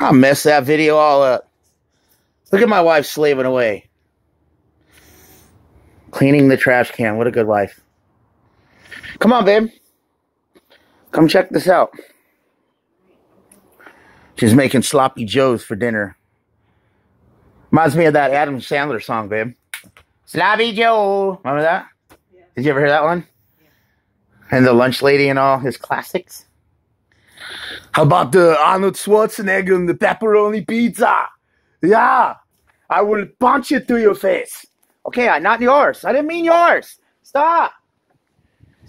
I'll mess that video all up. Look at my wife slaving away. Cleaning the trash can. What a good wife. Come on, babe. Come check this out. She's making sloppy joes for dinner. Reminds me of that Adam Sandler song, babe. Sloppy Joe. Remember that? Yeah. Did you ever hear that one? And the lunch lady and all his classics. How about the Arnold Schwarzenegger and the pepperoni pizza? Yeah. I will punch it through your face. Okay, I- not yours. I didn't mean yours. Stop.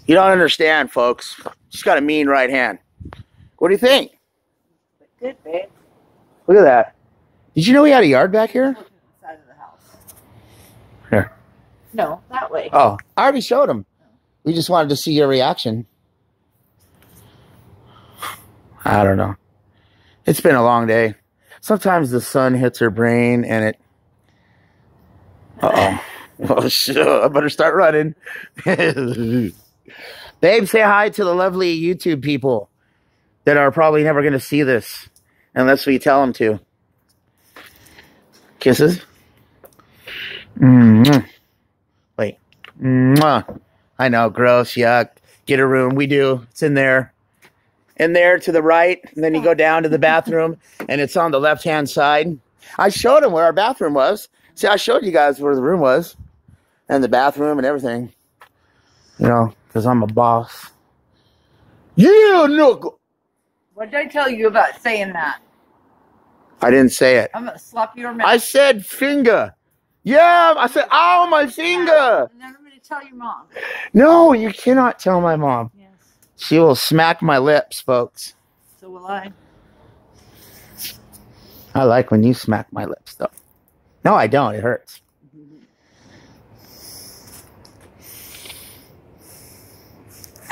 You don't understand, folks. She's got a mean right hand. What do you think? Good, babe. Look at that. Did you know we had a yard back here? Look at the side of the house. Here. No, that way. Oh, I already showed him. We just wanted to see your reaction. I don't know. It's been a long day. Sometimes the sun hits her brain and it. Oh. Oh, shit. I better start running. Babe, say hi to the lovely YouTube people that are probably never going to see this unless we tell them to. Kisses. Mm-hmm. Wait. Mwah. I know, gross, yuck. Get a room. We do. It's in there. In there to the right. And then you go oh. down to the bathroom and it's on the left hand side. I showed him where our bathroom was. See, I showed you guys where the room was and the bathroom and everything. You know, because I'm a boss. Yeah, no. What did I tell you about saying that? I didn't say it. I'm gonna slap your mouth. I said finger. Yeah, I said, ow, my finger. And then I'm gonna tell your mom. No, you cannot tell my mom. Yes. She will smack my lips, folks. So will I. I like when you smack my lips, though. No, I don't. It hurts.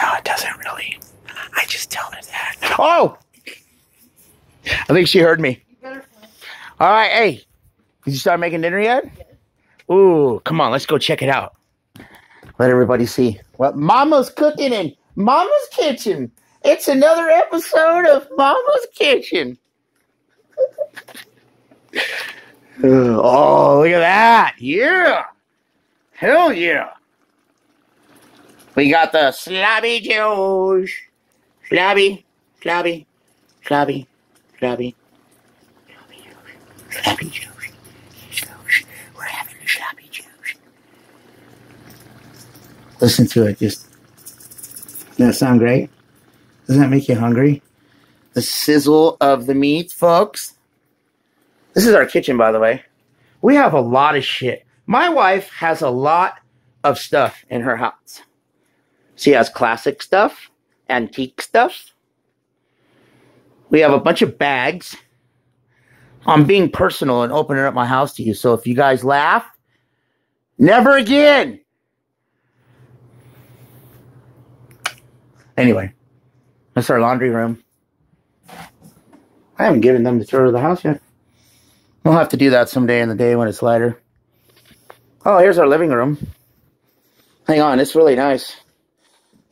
No, it doesn't really. I just tell her that. Oh! I think she heard me. All right, hey. Did you start making dinner yet? Ooh, come on, let's go check it out. Let everybody see what Mama's cooking in Mama's kitchen. It's another episode of Mama's kitchen. oh, look at that. Yeah. Hell yeah. We got the slabby joes. Slabby, slabby, slabby, slabby. Slabby joes. Joes. We're having a slabby joes. Listen to it. Just doesn't that sound great? Doesn't that make you hungry? The sizzle of the meat, folks. This is our kitchen, by the way. We have a lot of shit. My wife has a lot of stuff in her house. She has classic stuff, antique stuff. We have a bunch of bags. I'm being personal and opening up my house to you. So if you guys laugh, never again. Anyway, that's our laundry room. I haven't given them the tour of the house yet. We'll have to do that someday in the day when it's lighter. Oh, here's our living room. Hang on, it's really nice.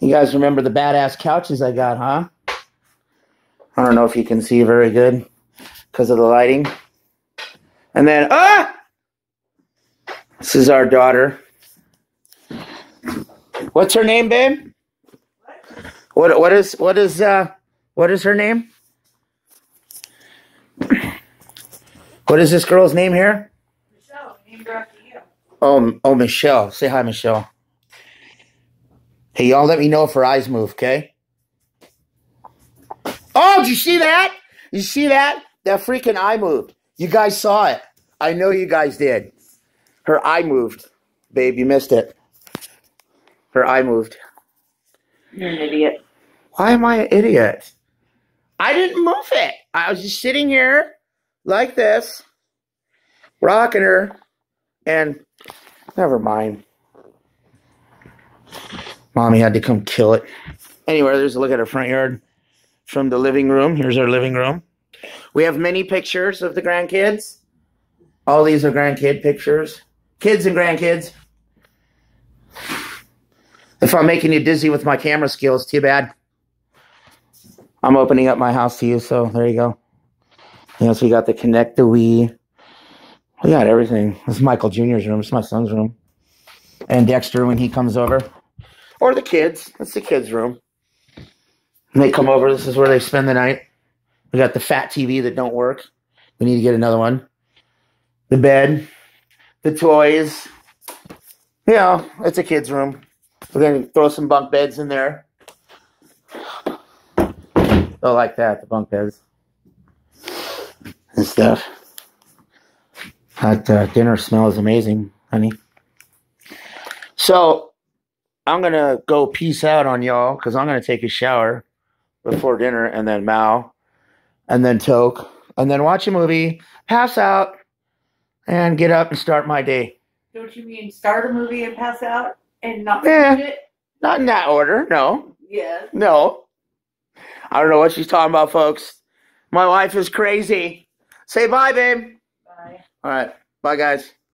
You guys remember the badass couches I got, huh? I don't know if you can see very good because of the lighting. And then, ah! This is our daughter. What's her name, babe? What what is what is uh what is her name? What is this girl's name here? Michelle, named after you. Oh, oh, Michelle. Say hi, Michelle. Hey, y'all, let me know if her eyes move, okay? Oh, did you see that? You see that? That freaking eye moved. You guys saw it. I know you guys did. Her eye moved. Babe, you missed it. Her eye moved. You're an idiot. Why am I an idiot? I didn't move it. I was just sitting here like this, rocking her, and never mind. Mommy had to come kill it. Anyway, there's a look at our front yard from the living room. Here's our living room. We have many pictures of the grandkids. All these are grandkid pictures. Kids and grandkids. If I'm making you dizzy with my camera skills, too bad. I'm opening up my house to you, so there you go. You know, so we got the Kinect the Wii. We got everything. This is Michael Jr.'s room. It's my son's room. And Dexter when he comes over. Or the kids. That's the kids' room. When they come over, this is where they spend the night. We got the fat TV that don't work. We need to get another one. The bed, the toys. Know, it's a kid's room. We're gonna throw some bunk beds in there. They'll like that, the bunk beds and stuff. That uh, dinner smells amazing, honey. So I'm gonna go peace out on y'all because I'm gonna take a shower before dinner and then Mao and then Toke and then watch a movie, pass out, and get up and start my day. Don't you mean start a movie and pass out and not Yeah. finish it? Not in that order, no. Yes. No. I don't know what she's talking about, folks. My wife is crazy. Say bye, babe. Bye. All right. Bye, guys.